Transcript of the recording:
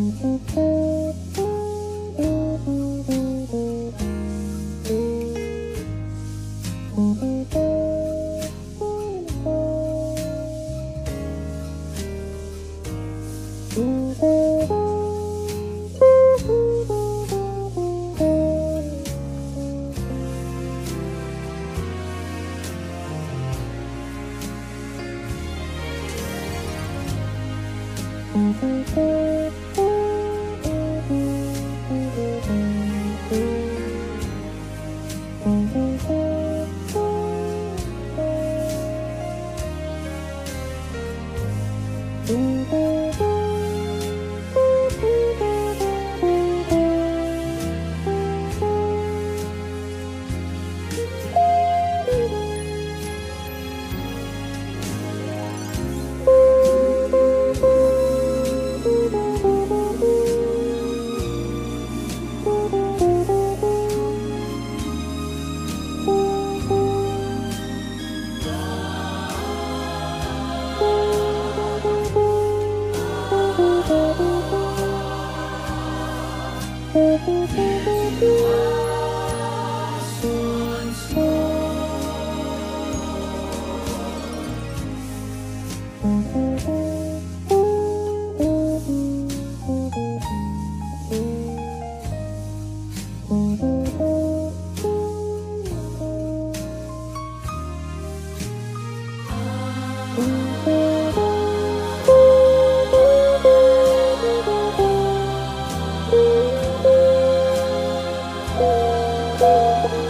Thank Mm-hmm. Mm-hmm. Música